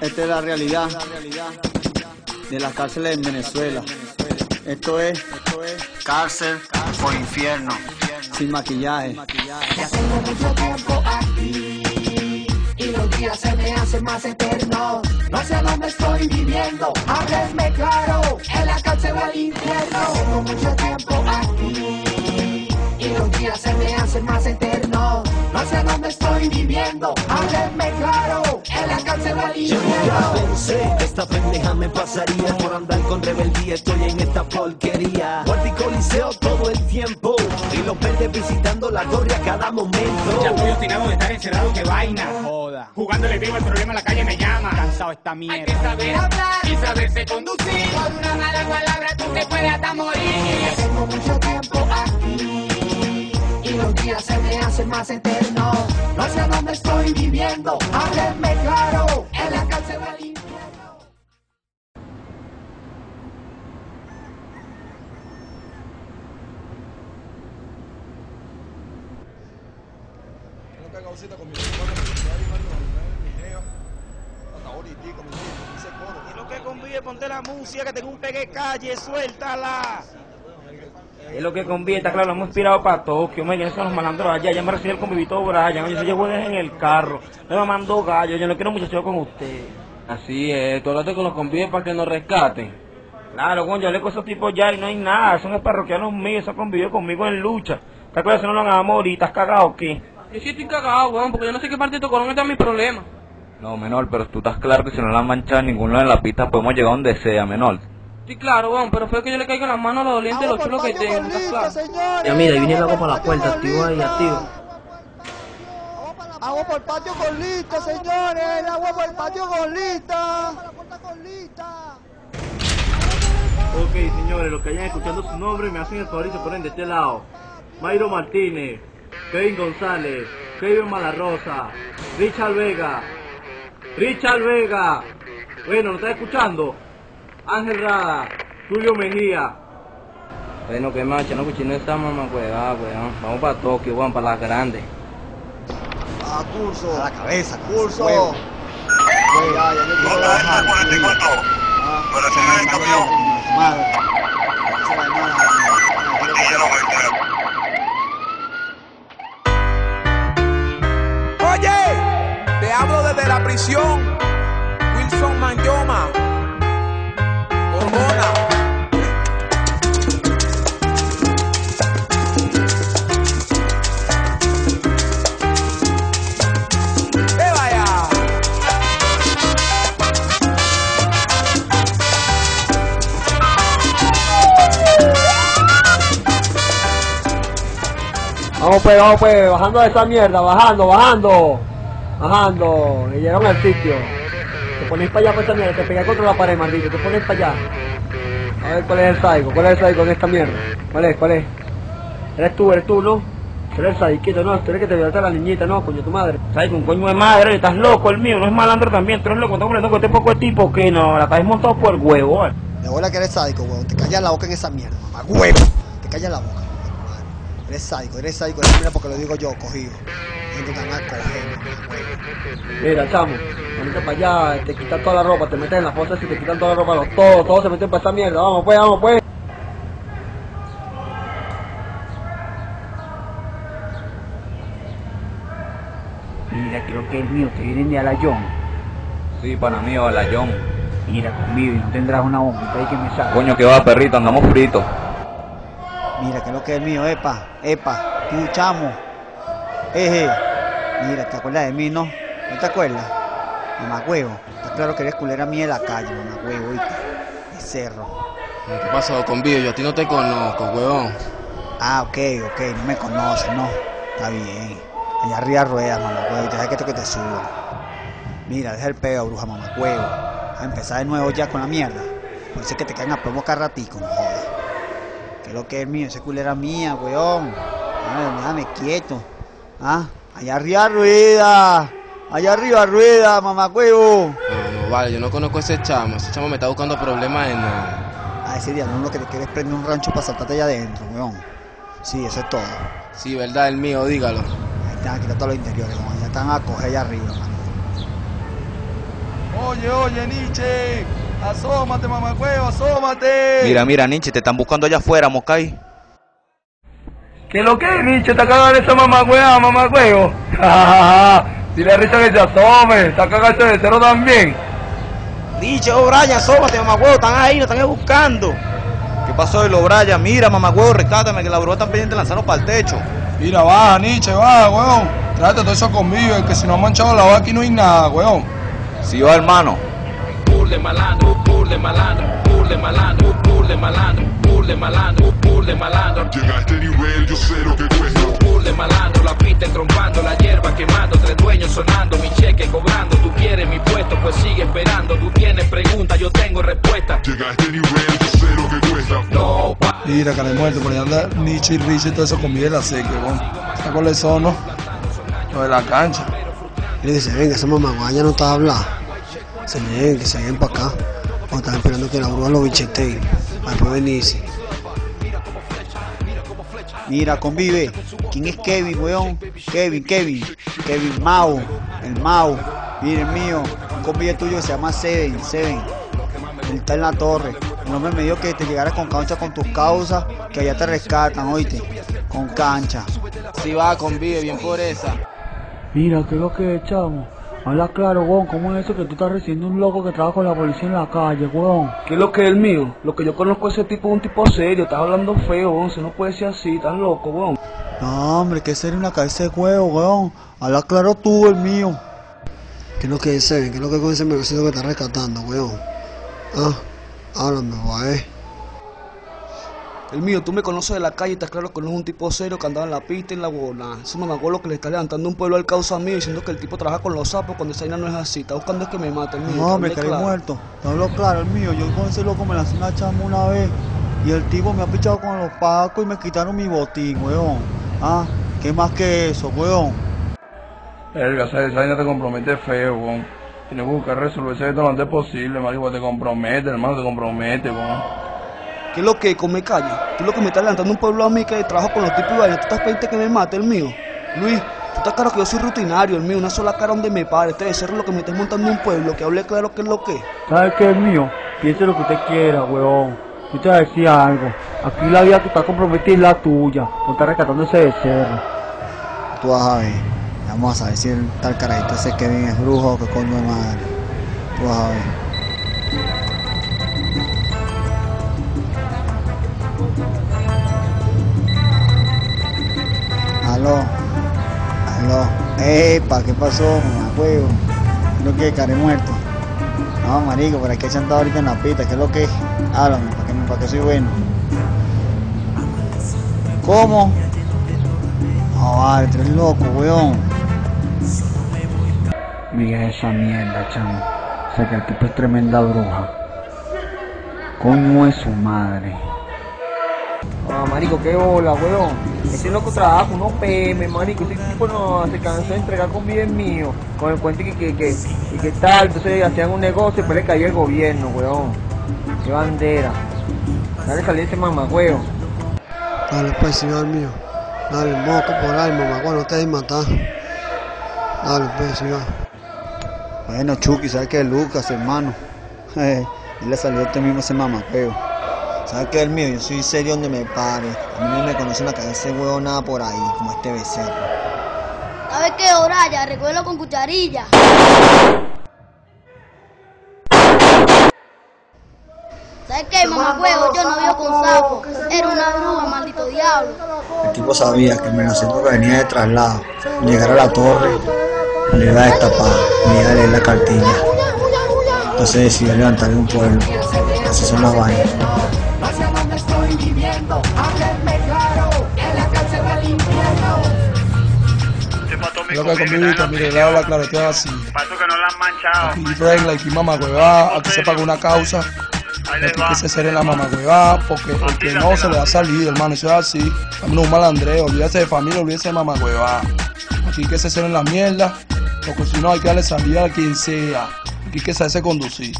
Esta es la realidad de las cárceles en Venezuela. Esto es, cárcel o infierno, sin maquillaje. Ya tengo mucho tiempo aquí y los días se me hacen más eternos. No sé dónde estoy viviendo, háblenme claro, en la cárcel o el infierno. Tengo mucho tiempo aquí y los días se me hacen más eternos. No sé dónde estoy viviendo, háblenme claro, Yo nunca pensé que esta pendeja me pasaría por andar con rebeldía. Estoy en esta porquería. Guardia y coliseo todo el tiempo. Y los verdes visitando la gloria a cada momento. Ya estoy obstinado de estar encerrado, que vaina. Joda. Jugándole vivo el problema, la calle me llama. Cansado esta Hay que mierda. saber hablar y saberse conducir. Por una mala palabra tú te puedes hasta morir. Tengo mucho tiempo aquí y los días se me hacen más eternos. No sé dónde estoy viviendo, háblenme Y lo que conviene, ponte la música, que tengo un pegue calle, suéltala. Es lo que conviene, está claro, hemos inspirado para Tokio, me son los malandros allá, ya me recibe el convivito Brian, yo se llevo en el carro, me mandó gallo, yo no quiero muchacho con usted. Así es, tú hablaste con los convives para que nos rescaten. Claro, coño, yo hablé con esos tipos ya y no hay nada, son parroquianos míos, esos convivió conmigo en lucha. ¿Está claro, si no lo van a morir, estás cagado o qué? Yo sí estoy cagado, weón, porque yo no sé qué parte de tu colón está mi problema. No, menor, pero tú estás claro que si no la manchas ninguno en la pista podemos llegar donde sea, menor. Sí, claro, weón, pero fue que yo le caigo en las manos a los dolientes los chulos que tengo, ¿estás claro? Ya mira, ahí viene el agua para la puerta, activo ahí, activo. Agua por el patio con lista, señores. El agua por el patio con lista. Ok, señores, los que hayan escuchando su nombre me hacen el favor y se ponen de este lado. Mayro Martínez, Kevin González, Kevin Malarosa, Richard Vega, Richard Vega. Bueno, ¿lo estás escuchando? Ángel Rada, Julio Mejía. Bueno, que marcha, no cuchino esa mamá, weón, weón. Vamos para Tokio, weón, para las grandes. A curso. A la cabeza, curso. Huevo. Ya, ya, yo quiero bajar. Ah. Madre. La nada. Oye, hablo desde la prisión. Wilson Manyoma. Hormona. Vamos pues, vamos pues, bajando de esa mierda, bajando, bajando, bajando. Y llegaron al sitio. Te pones para allá por esa mierda, te pegas contra la pared, maldito, te pones para allá. A ver cuál es el psycho, cuál es el psycho en esta mierda. ¿Cuál es, cuál es? Eres tú, eres tú, ¿no? Eres el psyquito, no, tú eres que te violaste a la niñita, no, coño, tu madre. Psycho, un coño de madre, estás loco, el mío, no es malandro también, tú eres loco, estás con este poco de tipo que no, la traes montado por el huevo, eh. De bola que eres sádico, weón. Te callas la boca en esa mierda, mamá. Huevo. Te callas la boca. Eres sádico, eres sádico. Eres mira porque lo digo yo, cogido. Mira, chamo, ahorita para allá, te quitan toda la ropa, te metes en la fosa y te quitan toda la ropa, los, todos, todos se meten para esa mierda, vamos pues, vamos pues. Mira, creo que es mío, te vienen de Alayón. Sí, pana mío, la John. Mira, conmigo, y no tendrás una bomba ahí que me saca. Coño, que va, perrito, andamos fritos. Mira, que es lo que es mío, epa, epa. Tú, chamo. Eje. Mira, ¿te acuerdas de mí, no? ¿No te acuerdas? Mamá huevo. Está claro que eres culera mía de la calle, mamá huevo, ¿oíste? De cerro. ¿Qué pasó, convivo? Yo a ti no te conozco, huevón. Ah, ok, ok, no me conoces, no. Está bien. Allá arriba ruedas, mamá huevo, y te deja que esto que te suba. Mira, deja el peo, bruja mamá huevo. A empezar de nuevo ya con la mierda. Por eso es que te caen a plomo cada ratico, no jodas. Que lo que es mío, esa culera mía, weón. Ay, déjame quieto. Ah, allá arriba rueda. Allá arriba rueda, mamá huevo. No, no, vale, yo no conozco a ese chamo. Ese chamo me está buscando problemas en nada. Ah, ese día no lo que te quieres prender un rancho para saltarte allá adentro, weón. Sí, eso es todo. Sí, verdad, el mío, dígalo. Ahí están, quita todos los interiores, weón. Ya están a coger allá arriba, mano. Oye, oye, Nietzsche. Asómate, mamacuevo, asómate. Mira, mira, Nietzsche, te están buscando allá afuera, Moscay. ¿Qué lo que, Nietzsche? ¿Está cagando esa mamagüeva, mamagüevo? si le risa que se asome, está cagando ese de cero también. Nietzsche, oh, Brian, asómate, mamagüevo, están ahí, nos están buscando. ¿Qué pasó de lo Brian? Mira, mamagüevo, rescátame, que la brúa está pendiente de lanzarnos para el techo. Mira, baja, Nietzsche, baja, weón. Trate todo eso conmigo, que si no han manchado la vaca aquí no hay nada, weón. Si va, hermano. Burle malandro, burle malandro, burle malandro, burle malandro, burle malandro, burle malandro. Llega a este nivel, yo sé lo que cuesta. Burle malandro, la pista entrompando, la hierba quemando, tres dueños sonando, mi cheque cobrando. Tú quieres mi puesto, pues sigue esperando. Tú tienes preguntas, yo tengo respuesta. Llega a este nivel, yo sé lo que cuesta. No, pa. Mira, que le muerto, por ahí anda Nietzsche y Richie y todo eso con Miguel Aceque, weón. Está con eso, ¿no? Lo de la cancha. Le dice, venga, esa mamá ya no está a hablar. Se lleguen, que se lleguen para acá. O están esperando que la brúa lo bicheteen. Para después venirse. Mira, convive. ¿Quién es Kevin, weón? Kevin, Kevin. Kevin Mau. El Mau. Mira, el mío. Un convive tuyo que se llama Seven. Seven. Él está en la torre. El hombre me dijo que te llegaras con cancha con tus causas, que allá te rescatan, oíste. Con cancha. Si va, convive, bien por esa. Mira, ¿qué es lo que echamos? Habla claro, weón, ¿cómo es eso que tú estás recibiendo un loco que trabaja con la policía en la calle, weón? ¿Qué es lo que es el mío? Lo que yo conozco a ese tipo es un tipo serio, estás hablando feo, weón, eso no puede ser así, estás loco, weón. No, hombre, que sería una cabeza de huevo, weón. Habla claro tú, el mío. ¿Qué es lo que es ese? ¿Qué es lo que es con ese merecido que está rescatando, weón? Ah, háblame, weón. El mío, tú me conoces de la calle y estás claro que no es un tipo serio que andaba en la pista y en la bola. Eso me lo que le está levantando un pueblo al causa mío diciendo que el tipo trabaja con los sapos cuando esa vaina no es así. Está buscando es que me mate el mío. No, hombre, hable que claro. muerto. Te hablo claro, el mío. Yo con ese loco me lancé una chamba una vez. Y el tipo me ha pichado con los pacos y me quitaron mi botín, weón. Ah, ¿qué más que eso, weón? Verga, esa esa vaina te compromete feo, weón. Tienes que buscar resolverse esto lo antes posible, marico, te compromete, hermano, te compromete, weón. ¿Qué es lo que come calle? Tú lo que me estás levantando un pueblo a mí que trabajo con los tipos y vaina. Tú estás pendiente que me mate el mío. Luis, tú estás claro que yo soy rutinario, el mío, una sola cara donde me pare. Este becerro lo que me estás montando un pueblo, que hable claro qué es lo que es. ¿Sabes qué es mío? Piense lo que usted quiera, weón. Yo te voy a decir algo. Aquí la vida que está comprometida es la tuya. No estás rescatando ese becerro. Tú vas a ver. Vamos a saber si el tal carajito ese Kevin es brujo o qué coño de madre. Tú vas a ver. Aló. Aló. Epa, ¿qué pasó, mamá huevo? ¿Qué lo que caré muerto? No, marico, pero hay que andado ahorita en la pista, ¿qué es lo que es? Háblame, para que, para que soy bueno. ¿Cómo? No, vale, tú eres loco, weón. Mira esa mierda, chamo. O sea que el tipo es tremenda bruja. Coño es su madre. Ah, marico, qué bola, weón. Ese loco trabaja unos PM, marico. Ese tipo no se cansó de entregar con bien mío. Con el cuento y que, que, que, y que tal. Entonces hacían un negocio y después le caía el gobierno, weón. Qué bandera. Dale salir ese mamá, weón. Dale, pues, el mío. Dale, moco por ahí, mamá, no te dejes matar. Dale, pues, siga. Bueno, Chucky, ¿sabes qué es Lucas, hermano? Eh, él le salió este mismo ese mamapeo. ¿Sabes qué es el mío? Yo soy serio donde me pare. A mí no me conoce la cabeza de huevo nada por ahí, como este becerro. ¿Sabes qué, Oraya? Recuerdo con cucharilla. ¿Sabes qué, mamá huevo? Yo no vivo con sapo. Era una bruja, maldito diablo. El tipo sabía que el menacero que venía de traslado, llegar a la torre, le iba a destapar, le iba a leer la cartilla. Entonces decidió levantarle un pueblo. Así son las vainas. Viviendo, háblenme claro, en la cárcel del infierno. Lo que conmigo, mire, le habla claro, esto es así. Paso que no la han manchado. Aquí regla, aquí mamá huevada, aquí se paga una causa. Aquí que se cere la mamá huevada, porque el que no se le ha salido, hermano, eso es así. Vámonos un malandreo, olvídese de familia, olvídese de mamá huevada. Aquí que se ceren las mierdas, porque si no hay que darle salida a quien sea. Aquí que saberse conducir.